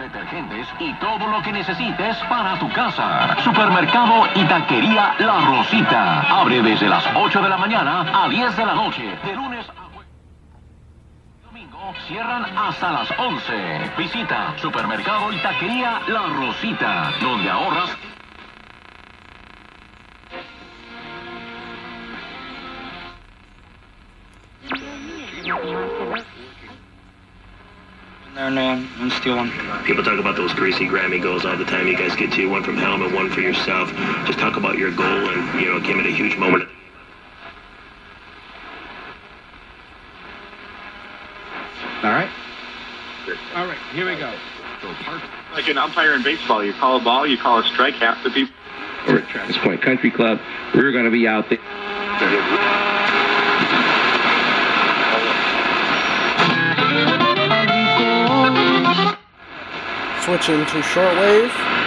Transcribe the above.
detergentes y todo lo que necesites para tu casa. Supermercado y taquería La Rosita. Abre desde las 8 de la mañana a 10 de la noche. De lunes a. Domingo cierran hasta las 11. Visita Supermercado y taquería La Rosita, donde ahorras. There now and steal one. People talk about those greasy Grammy goals all the time. You guys get two, one from Helm and one for yourself. Just talk about your goal and, you know, it came at a huge moment. All right. All right, here we go. Like an umpire in baseball, you call a ball, you call a strike, half the people. Or at Travis Pointe Country Club. We're going to be out there. Switching to shortwave.